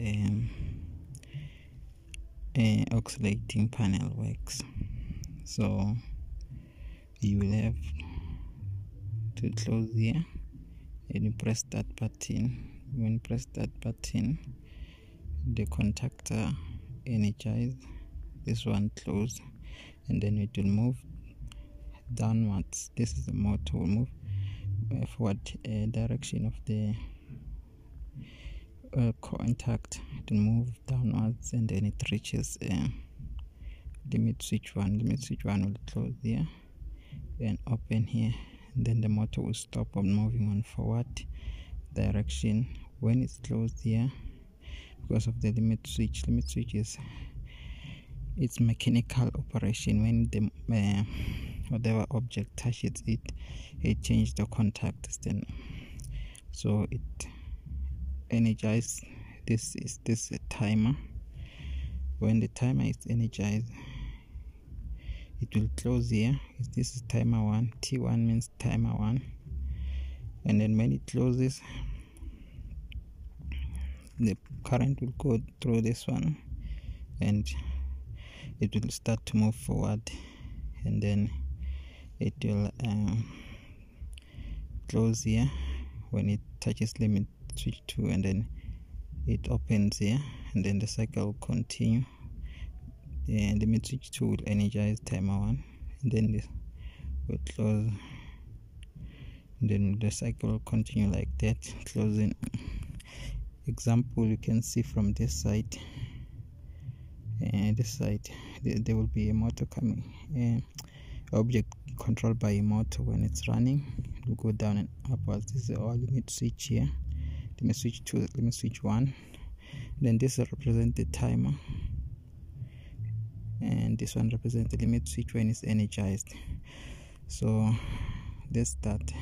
um, uh, oscillating panel works. So you will have to close here. And you press that button. When press that button the contactor energize this one close. And then it will move downwards. This is the motor will move uh, forward uh, direction of the uh, contact to move downwards and then it reaches uh, limit switch one limit switch one will close here and open here. And then the motor will stop on moving on forward direction when it's closed here because of the limit switch. Limit switch is its mechanical operation. When the uh, whatever object touches it it changes the contact then. So it energized. This is this timer. When the timer is energized it will close here. This is timer 1 t1 means timer 1 and then when it closes the current will go through this one and it will start to move forward. And then it will um, close here when it touches limit switch 2 and then it opens here and then the cycle continue. The limit switch 2 will energize timer 1 and then this will close. And then the cycle will continue like that. Closing example you can see from this side. And this side there will be a motor coming uh, object controlled by a motor when it's running. It will go down and upwards this is our limit switch here limit switch to limit switch 1 then this represents the timer. And this one represents the limit switch when it's energized. So let's start.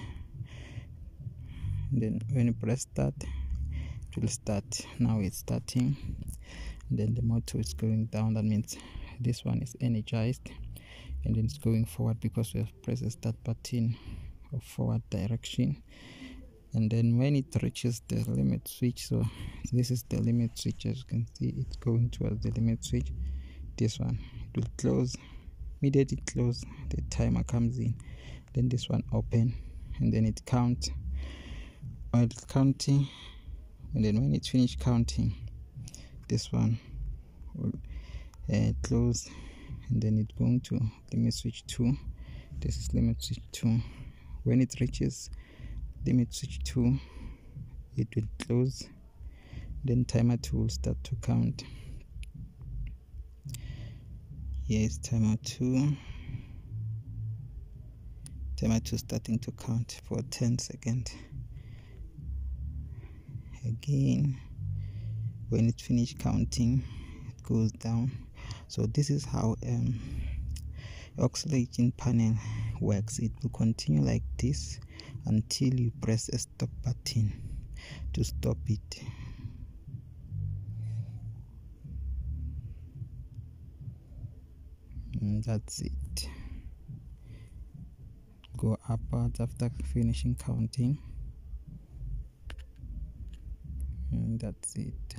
Then when you press start it will start. Now it's starting. Then the motor is going down. That means this one is energized. And then it's going forward because we have pressed the start button of forward direction and then when it reaches the limit switch so this is the limit switch as you can see it's going towards the limit switch. This one it will close immediately close the timer comes in. Then this one open and then it counts. While it's counting and then when it's finished counting this one will uh, close. And then it's going to limit switch 2 this is limit switch 2 when it reaches limit switch 2 it will close. Then timer 2 will start to count. Here is timer 2 timer 2 starting to count for 10 seconds. Again when it finished counting it goes down. So this is how um oscillating panel works. It will continue like this until you press a stop button to stop it. And that's it. Go upwards after finishing counting. And that's it